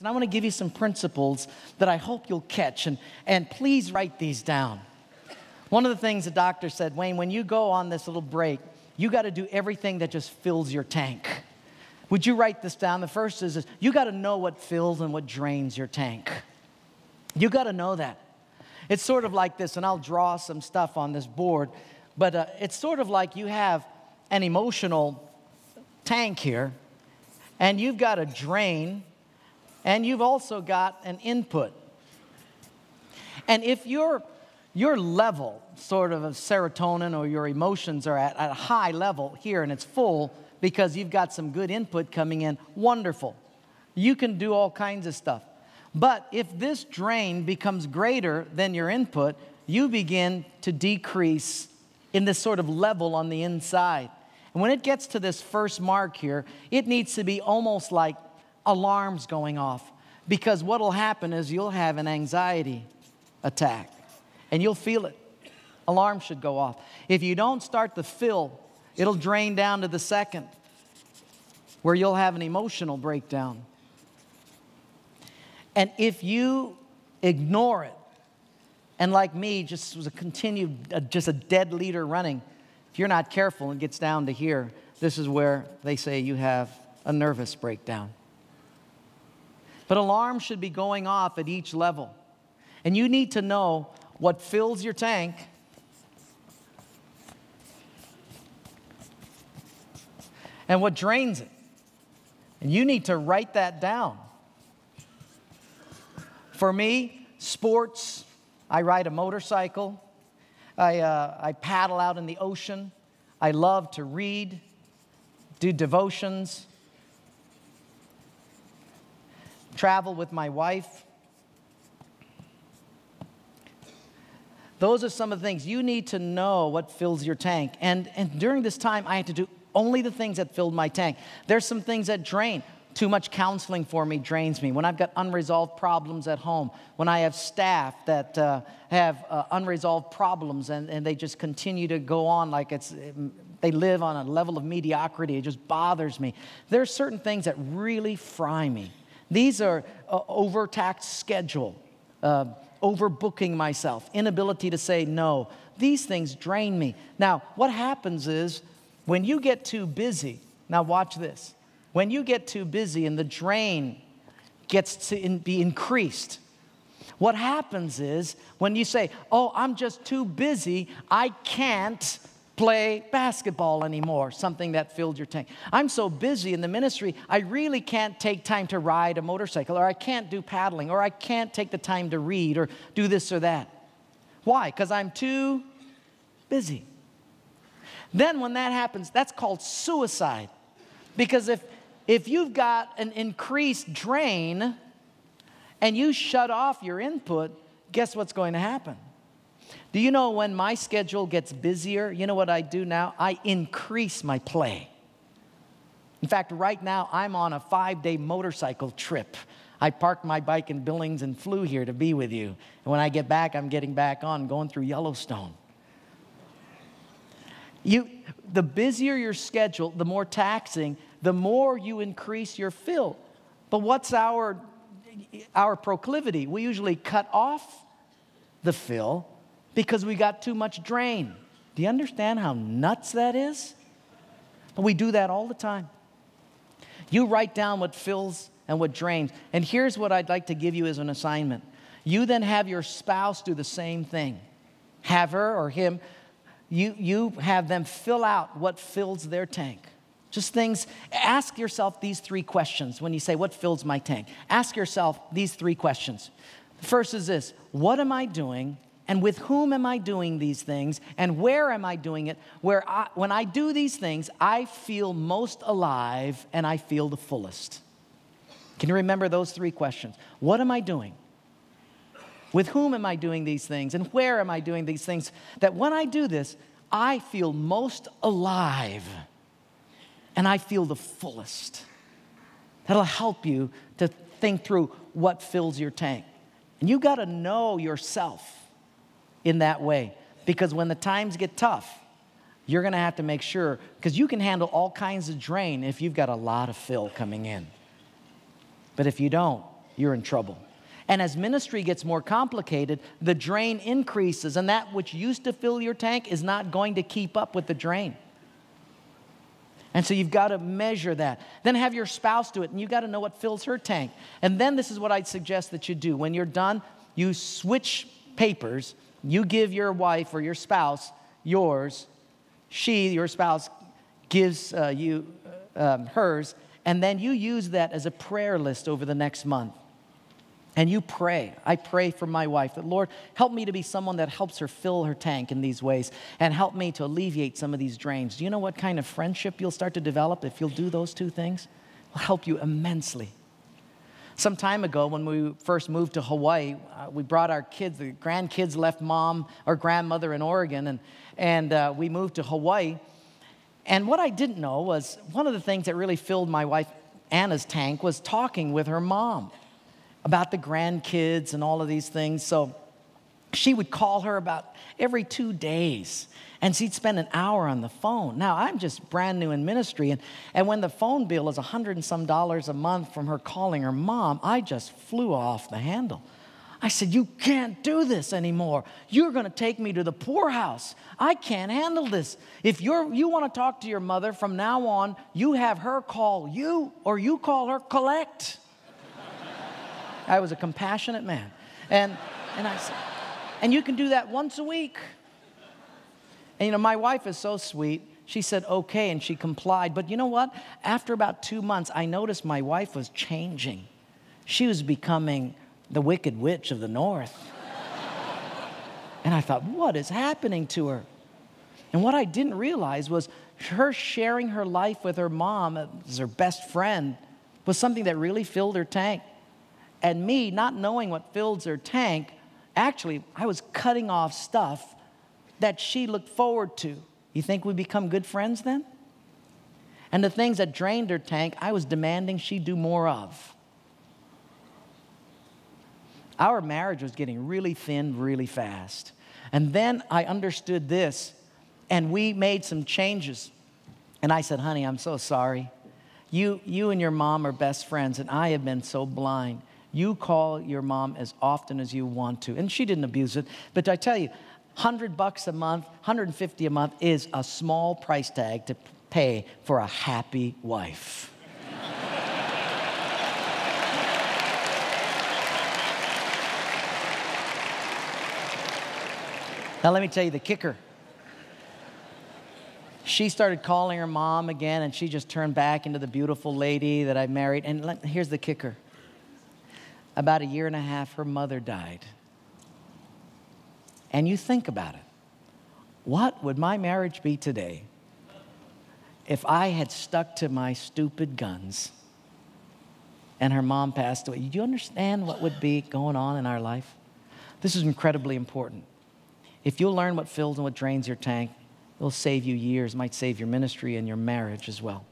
And I want to give you some principles that I hope you'll catch, and, and please write these down. One of the things the doctor said, Wayne, when you go on this little break, you got to do everything that just fills your tank. Would you write this down? The first is this, you got to know what fills and what drains your tank. You got to know that. It's sort of like this, and I'll draw some stuff on this board, but uh, it's sort of like you have an emotional tank here, and you've got a drain, and you've also got an input. And if your, your level, sort of, of serotonin or your emotions are at, at a high level here and it's full because you've got some good input coming in, wonderful. You can do all kinds of stuff. But if this drain becomes greater than your input, you begin to decrease in this sort of level on the inside. And when it gets to this first mark here, it needs to be almost like alarms going off. Because what will happen is you'll have an anxiety attack and you'll feel it. Alarm should go off. If you don't start the fill, it'll drain down to the second where you'll have an emotional breakdown. And if you ignore it, and like me, just was a continued, uh, just a dead leader running, if you're not careful and gets down to here, this is where they say you have a nervous breakdown. But alarms should be going off at each level. And you need to know what fills your tank and what drains it. And you need to write that down. For me, sports, I ride a motorcycle, I, uh, I paddle out in the ocean, I love to read, do devotions, travel with my wife. Those are some of the things you need to know what fills your tank. And, and during this time, I had to do only the things that filled my tank. There's some things that drain. Too much counseling for me drains me. When I've got unresolved problems at home, when I have staff that uh, have uh, unresolved problems and, and they just continue to go on like it's, they live on a level of mediocrity, it just bothers me. There are certain things that really fry me. These are uh, overtaxed schedule, uh, overbooking myself, inability to say no. These things drain me. Now, what happens is when you get too busy, now watch this when you get too busy and the drain gets to in, be increased, what happens is when you say, Oh, I'm just too busy, I can't play basketball anymore, something that filled your tank. I'm so busy in the ministry, I really can't take time to ride a motorcycle, or I can't do paddling, or I can't take the time to read, or do this or that. Why? Because I'm too busy. Then, when that happens, that's called suicide. Because if if you've got an increased drain and you shut off your input, guess what's going to happen? Do you know when my schedule gets busier, you know what I do now? I increase my play. In fact, right now I'm on a five day motorcycle trip. I parked my bike in Billings and flew here to be with you. And when I get back, I'm getting back on, going through Yellowstone. You, the busier your schedule, the more taxing, the more you increase your fill. But what's our, our proclivity? We usually cut off the fill because we got too much drain. Do you understand how nuts that is? We do that all the time. You write down what fills and what drains. And here's what I'd like to give you as an assignment. You then have your spouse do the same thing. Have her or him, you, you have them fill out what fills their tank. Just things, ask yourself these three questions when you say, What fills my tank? Ask yourself these three questions. The first is this What am I doing? And with whom am I doing these things? And where am I doing it? Where I, when I do these things, I feel most alive and I feel the fullest. Can you remember those three questions? What am I doing? With whom am I doing these things? And where am I doing these things? That when I do this, I feel most alive and I feel the fullest. That'll help you to think through what fills your tank. And you got to know yourself in that way because when the times get tough, you're going to have to make sure because you can handle all kinds of drain if you've got a lot of fill coming in. But if you don't, you're in trouble. And as ministry gets more complicated, the drain increases, and that which used to fill your tank is not going to keep up with the drain. And so you've got to measure that. Then have your spouse do it, and you've got to know what fills her tank. And then this is what I'd suggest that you do. When you're done, you switch papers. You give your wife or your spouse yours. She, your spouse, gives uh, you uh, um, hers. And then you use that as a prayer list over the next month and you pray. I pray for my wife that, Lord, help me to be someone that helps her fill her tank in these ways and help me to alleviate some of these drains. Do you know what kind of friendship you'll start to develop if you'll do those two things? It'll help you immensely. Some time ago, when we first moved to Hawaii, uh, we brought our kids, the grandkids left mom or grandmother in Oregon, and, and uh, we moved to Hawaii. And what I didn't know was one of the things that really filled my wife Anna's tank was talking with her mom about the grandkids and all of these things. So she would call her about every two days and she'd spend an hour on the phone. Now, I'm just brand new in ministry, and, and when the phone bill is a hundred and some dollars a month from her calling her mom, I just flew off the handle. I said, You can't do this anymore. You're going to take me to the poorhouse. I can't handle this. If you're, you want to talk to your mother from now on, you have her call you or you call her collect. I was a compassionate man. And, and I said, and you can do that once a week. And you know, my wife is so sweet. She said, okay, and she complied. But you know what? After about two months, I noticed my wife was changing. She was becoming the wicked witch of the north. and I thought, what is happening to her? And what I didn't realize was her sharing her life with her mom as her best friend was something that really filled her tank and me not knowing what fills her tank, actually, I was cutting off stuff that she looked forward to. You think we become good friends then? And the things that drained her tank, I was demanding she do more of. Our marriage was getting really thin really fast. And then I understood this, and we made some changes. And I said, honey, I'm so sorry. You, you and your mom are best friends, and I have been so blind. You call your mom as often as you want to. And she didn't abuse it. But I tell you, 100 bucks a month, 150 a month is a small price tag to pay for a happy wife. now, let me tell you the kicker. She started calling her mom again, and she just turned back into the beautiful lady that I married. And let, here's the kicker about a year and a half, her mother died. And you think about it. What would my marriage be today if I had stuck to my stupid guns and her mom passed away? Do you understand what would be going on in our life? This is incredibly important. If you'll learn what fills and what drains your tank, it'll save you years, might save your ministry and your marriage as well.